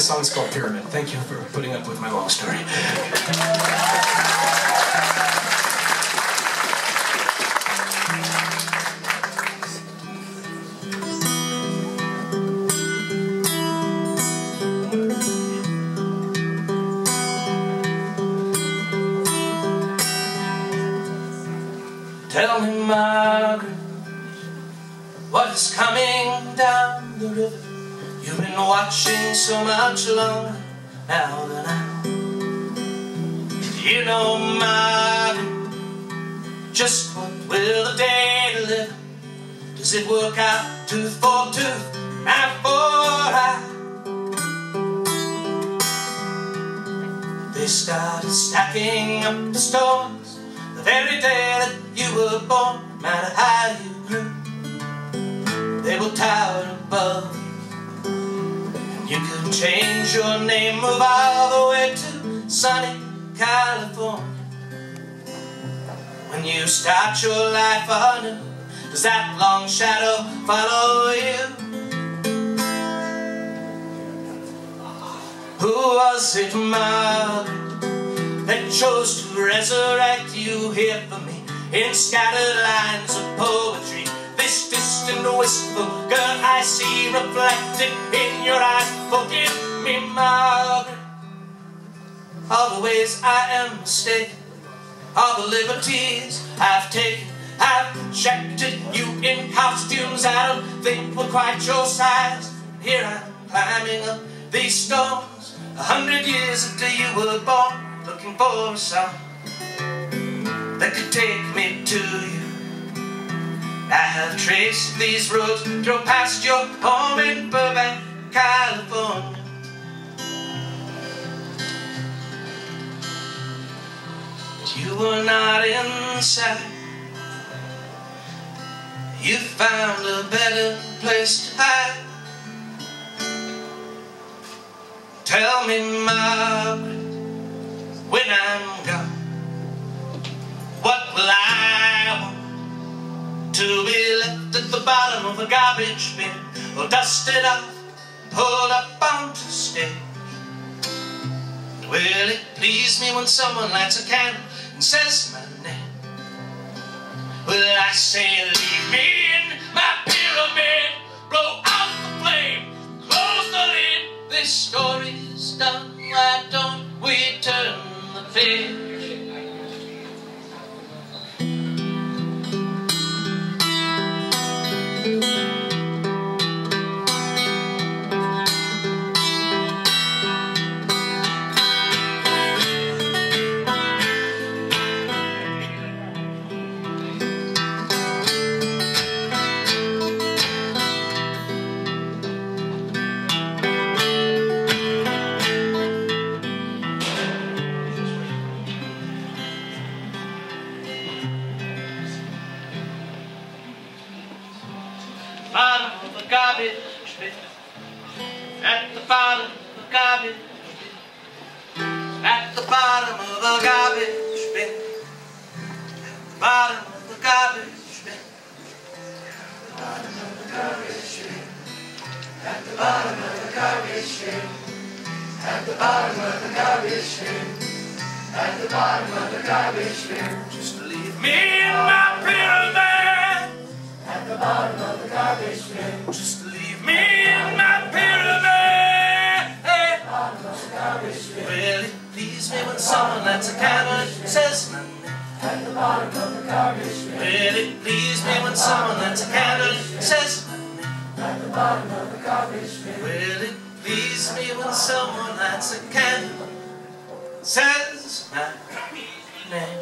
The song's called Pyramid. Thank you for putting up with my long story. Tell me, Margaret, what is coming down the river? Watching so much longer now than I. You know, Margaret, just what will the day deliver? Does it work out tooth for tooth, eye for eye? They started stacking up the stones the very day that you were born, no matter how you grew. They will tower above you. Could change your name, move all the way to sunny California. When you start your life anew, does that long shadow follow you? Who was it, Margaret? that chose to resurrect you here for me in scattered lines of poetry. This distant wistful girl I see reflected in your eyes. All the ways I am mistaken, all the liberties I've taken. I've projected you in costumes I don't think were quite your size. Here I'm climbing up these stones, a hundred years after you were born looking for a song that could take me to you. I have traced these roads, drove past your home in Burbank, were not inside. You found a better place to hide. Tell me, Margaret when I'm gone? What will I want? To be left at the bottom of a garbage bin Or dusted up, pulled up onto stage Will it please me when someone lights a candle and says my name? Will I say, leave me in my pyramid Blow out the flame, close the lid This story's done, why don't we turn faith. bottom garbage bin. At the bottom of the garbage bin. At the bottom of the garbage bin. At the bottom of the garbage bin. Bottom of the garbage bin. At the bottom of the garbage bin. At the bottom of the garbage bin. At the bottom of the garbage bin. Just leave me in my pyramid. Bottom of the garbage bin. Just leave me in my pyramid. Bottom of the garbage bin. Will it please me when someone lights a candle says? At the bottom of the garbage bin. Will it please me when someone lights a candle says? At the bottom of the garbage bin. Will it please me when someone lights a candle says my name?